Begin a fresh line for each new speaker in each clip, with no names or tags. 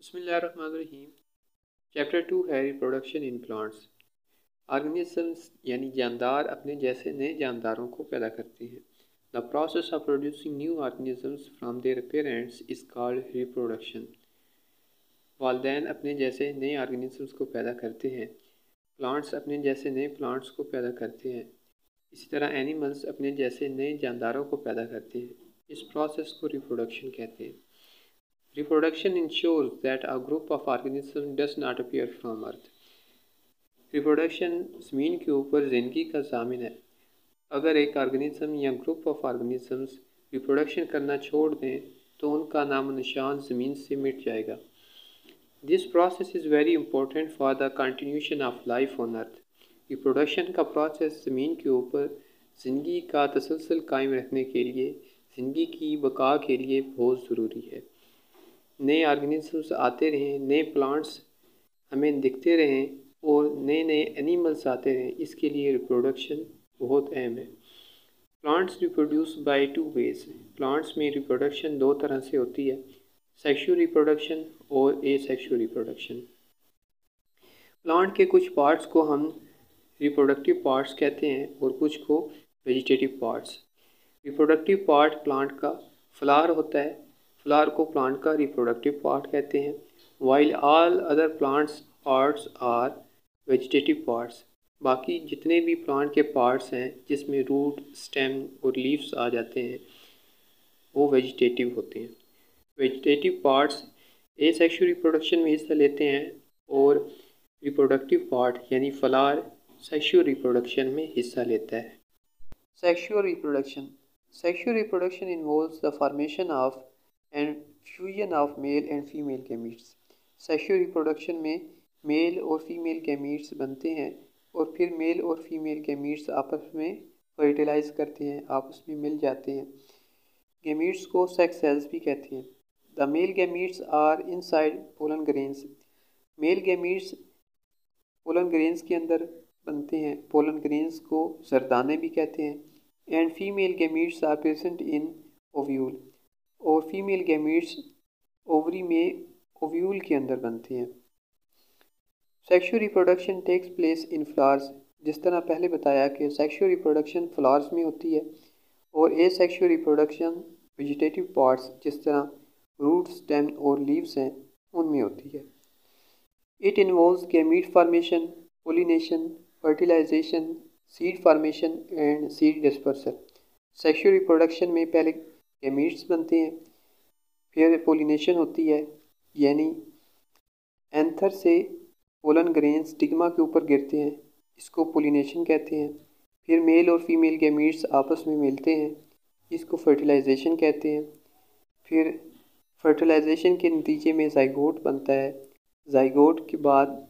बसमीम chapter two है reproduction in plants organisms यानी जानदार, अपने जैसे नए जानदारों को पैदा करते हैं। The process of producing new organisms from their parents is called reproduction वालदेन अपने जैसे नए ऑर्गेनिजम्स को पैदा करते हैं प्लांट्स अपने जैसे नए प्लांट्स को पैदा करते हैं। इसी तरह एनिमल्स अपने जैसे नए जानदारों को पैदा करते हैं। इस प्रोसेस को रिप्रोडक्शन कहते हैं। Reproduction ensures that a group of organisms does not appear from Earth. Reproduction ज़मीन के ऊपर ज़िंदगी का जामिन है। अगर एक आर्गेनिज्म या ग्रुप ऑफ़ आर्गेनिजम्स रिप्रोडक्शन करना छोड़ दें तो उनका नाम निशान ज़मीन से मिट जाएगा। This process is very important for the continuation of life on Earth reproduction का प्रोसेस ज़मीन के ऊपर ज़िंदगी का तसलसल कायम रखने के लिए, ज़िंदगी की बका के लिए बहुत ज़रूरी है। नए ऑर्गेनिजम्स आते रहें, नए प्लांट्स हमें दिखते रहें और नए नए एनिमल्स आते रहें, इसके लिए रिप्रोडक्शन बहुत अहम है। Plants reproduce by two ways plants में रिप्रोडक्शन दो तरह से होती है सेक्शुअल रिप्रोडक्शन और ए सेक्शुअल रिप्रोडक्शन प्लांट के कुछ पार्ट्स को हम रिप्रोडक्टिव पार्ट्स कहते हैं और कुछ को vegetative parts reproductive part plant का फ्लावर होता है फ्लावर को प्लांट का रिप्रोडक्टिव पार्ट कहते हैं while all other plants parts are vegetative parts बाकी जितने भी प्लांट के पार्ट्स हैं, जिसमें रूट स्टेम और लीव्स आ जाते हैं, वो वेजिटेटिव होते हैं। Vegetative parts asexual reproduction में हिस्सा लेते हैं और रिप्रोडक्टिव पार्ट यानी फ्लावर सेक्शुअल रिप्रोडक्शन में हिस्सा लेता है। Sexual reproduction sexual reproduction involves the formation of and fusion of male and female gametes sexual reproduction में मेल और फीमेल गैमीट्स बनते हैं और फिर मेल और फीमेल गैमीट्स आपस में फर्टिलाइज करते हैं, आपस में मिल जाते हैं। गैमीट्स को सेक्स सेल्स भी कहते हैं। The male gametes are inside pollen grains male gametes pollen grains के अंदर बनते हैं। पोलन ग्रेन्स को जरदाने भी कहते हैं। And female gametes are present in ovule और फीमेल गैमीट्स ओवरी में ओव्यूल के अंदर बनती हैं। Sexual reproduction takes place in flowers जिस तरह पहले बताया कि सेक्शुअल रिप्रोडक्शन फ्लावर्स में होती है और asexual reproduction vegetative parts जिस तरह रूट स्टेम और लीव्स हैं, उनमें होती है। It involves gamete formation pollination fertilisation seed formation and seed dispersal sexual reproduction में पहले गैमीट्स बनते हैं। फिर पोलिनेशन होती है, यानी एंथर से पोलन ग्रेन स्टिग्मा के ऊपर गिरते हैं, इसको पोलिनेशन कहते हैं। फिर मेल और फीमेल गैमीट्स आपस में मिलते हैं, इसको फर्टिलाइजेशन कहते हैं। फिर फर्टिलाइजेशन के नतीजे में जाइगोट बनता है जाइगोट के बाद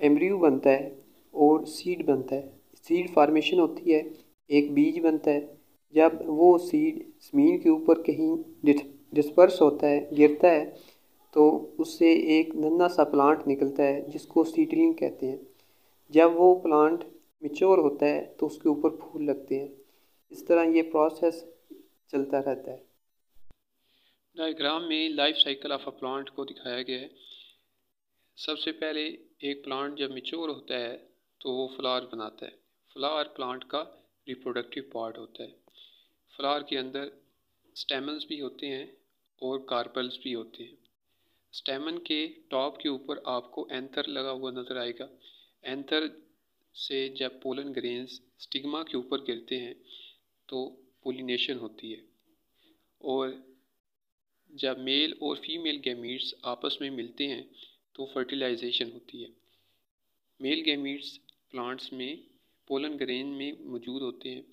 एम्ब्रियो बनता है और सीड बनता है। सीड फार्मेशन होती है, एक बीज बनता है। जब वो सीड ज़मीन के ऊपर कहीं डिस्पर्स होता है, गिरता है तो उससे एक नन्ना सा प्लांट निकलता है, जिसको सीडलिंग कहते हैं। जब वो प्लांट मिच्योर होता है तो उसके ऊपर फूल लगते हैं। इस तरह ये प्रोसेस चलता रहता है।
डायग्राम में life cycle of a plant को दिखाया गया है। सबसे पहले एक प्लांट जब मिच्योर होता है तो वो फ्लावर बनाता है। फ्लावर प्लांट का रिप्रोडक्टिव पार्ट होता है। फ्लावर के अंदर स्टेमन्स भी होते हैं और कार्पल्स भी होते हैं। स्टेमन के टॉप के ऊपर आपको एंथर लगा हुआ नज़र आएगा। एंथर से जब पोलन ग्रेन्स स्टिग्मा के ऊपर गिरते हैं तो पोलिनेशन होती है। और जब मेल और फीमेल गैमीट्स आपस में मिलते हैं तो फर्टिलाइजेशन होती है। मेल गैमीट्स प्लांट्स में, पोलन ग्रेन में मौजूद होते हैं।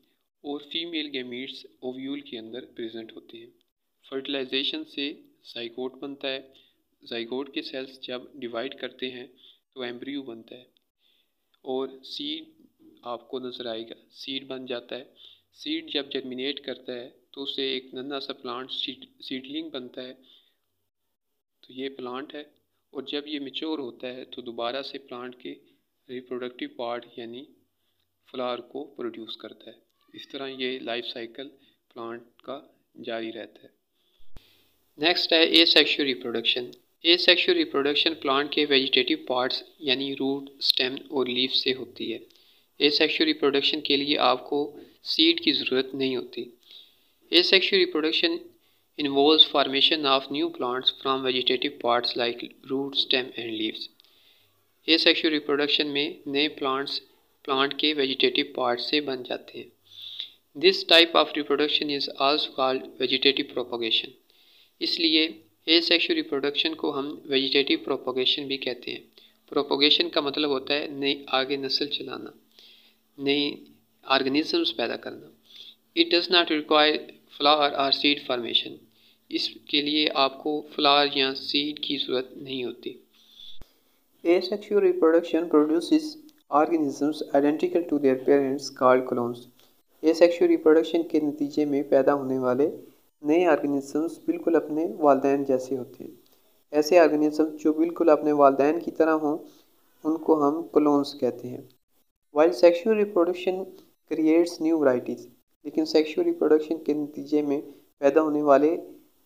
और फीमेल गैमीट्स ओव्यूल के अंदर प्रेजेंट होते हैं। फर्टिलाइजेशन से जाइगोट बनता है। जाइगोट के सेल्स जब डिवाइड करते हैं तो एम्ब्रियो बनता है। और सीड आपको नज़र आएगा। सीड बन जाता है। सीड जब जर्मिनेट करता है तो उससे एक नन्ना सा प्लांट सीड सीडलिंग बनता है। तो ये प्लांट है। और जब ये मेच्योर होता है तो दोबारा से प्लांट के रिप्रोडक्टिव पार्ट यानी फ्लावर को प्रोड्यूस करता है। इस तरह ये लाइफ साइकिल प्लांट का जारी रहता है।
नेक्स्ट है asexual reproduction
asexual reproduction plant के वेजिटेटिव पार्ट्स यानी रूट स्टेम और लीफ से होती है। ए सेक्शुअल रिप्रोडक्शन के लिए आपको सीड की ज़रूरत नहीं होती। Asexual reproduction involves formation of new plants from vegetative parts like root, stem and leaves. Asexual reproduction में नए plants plant के vegetative parts से बन जाते हैं। This type of reproduction is आज कॉल्ड वेजिटेटिव प्रोपोगेशन इसलिए ए सेक्शुअल रिप्रोडक्शन को हम वेजिटेटिव प्रोपोगेशन भी कहते हैं। प्रोपोगेशन का मतलब होता है नई आगे नस्ल चलाना, नई ऑर्गेनिजम्स पैदा करना। It does not require flower और सीड फार्मेशन इसके लिए आपको फ्लावर या सीड की ज़रूरत नहीं होती।
Asexual reproduction produce organisms identical to their parents called clones Asexual reproduction के नतीजे में पैदा होने वाले नए ऑर्गेनिजम्स बिल्कुल अपने वालदेन जैसे होते हैं। ऐसे ऑर्गेनिज्म जो बिल्कुल अपने वालदेन की तरह हों, उनको हम क्लोन्स कहते हैं। While sexual reproduction creates new varieties लेकिन सेक्शुअल रिप्रोडक्शन के नतीजे में पैदा होने वाले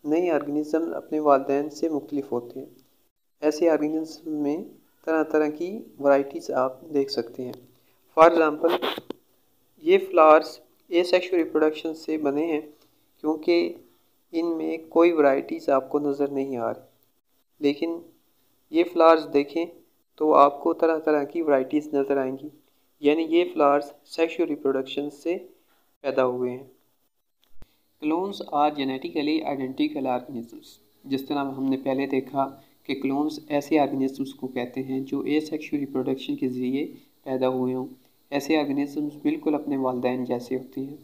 नए ऑर्गेनिज्म अपने वालदेन से मुख्तलिफ़ होते हैं। ऐसे ऑर्गेनिज्म में तरह तरह की वराइटीज़ आप देख सकते हैं। फॉर एग्ज़ाम्पल ये फ्लावर्स ए सेक्शुअल रिप्रोडक्शन से बने हैं, क्योंकि इनमें कोई वराइटीज़ आपको नज़र नहीं आ रही। लेकिन ये फ्लावर्स देखें तो आपको तरह तरह की वराइटीज़ नज़र आएँगी। यानी ये फ्लावर्स सेक्शुअल रिप्रोडक्शन से पैदा हुए हैं। Clones are genetically identical organisms जिस तरह हमने पहले देखा कि क्लोन्स ऐसे आर्गेनिजम्स को कहते हैं जो ए सेक्शुअल रिप्रोडक्शन के ज़रिए पैदा हुए हों। ऐसे आर्गेनिजम्स बिल्कुल अपने वालदेन जैसे होती हैं।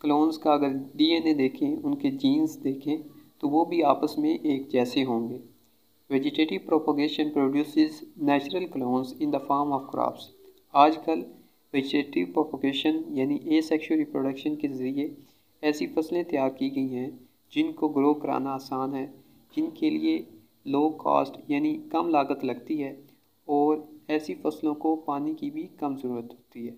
क्लोन्स का अगर डीएनए देखें, उनके जीन्स देखें तो वो भी आपस में एक जैसे होंगे। Vegetative propagation produces natural clones in the form of crops आजकल वेजिटेटिव प्रोपोगेशन यानी ए सेक्शुअल रिप्रोडक्शन के ज़रिए ऐसी फ़सलें तैयार की गई हैं, जिनको ग्रो कराना आसान है, जिनके लिए लो कॉस्ट यानी कम लागत लगती है, और ऐसी फ़सलों को पानी की भी कम ज़रूरत होती है।